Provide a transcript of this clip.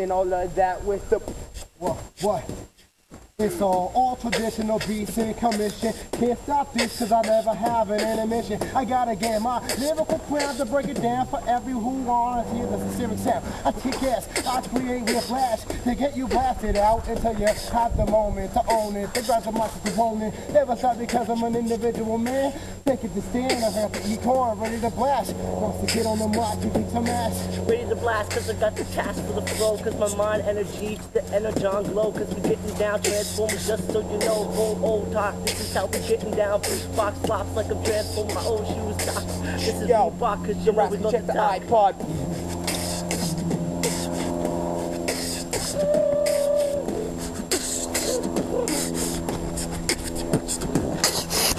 and all of that with the. What? What? It's all, all traditional beats in commission. Can't stop this cause I never have an intermission. I gotta get my lyrical crown to break it down for every who wanna hear the sincere sound. I kick ass, I create with flash to get you blasted out until you have the moment to own it. The grasp of my component. Never stop because I'm an individual man. Think it to stand, I have to eat ready to blast. Wants to get on the mic, you beat some ass. Ready to blast cause I got the task for the flow Cause my mind energy to the energon glow Cause we getting down Transformers, just so you know, old, old talk. This is how we getting down. Fish box flops like I'm transforming my old shoes. Stock. This is Yo, box, cause you always we love check the, the iPod.